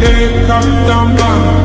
Hey, come down, down.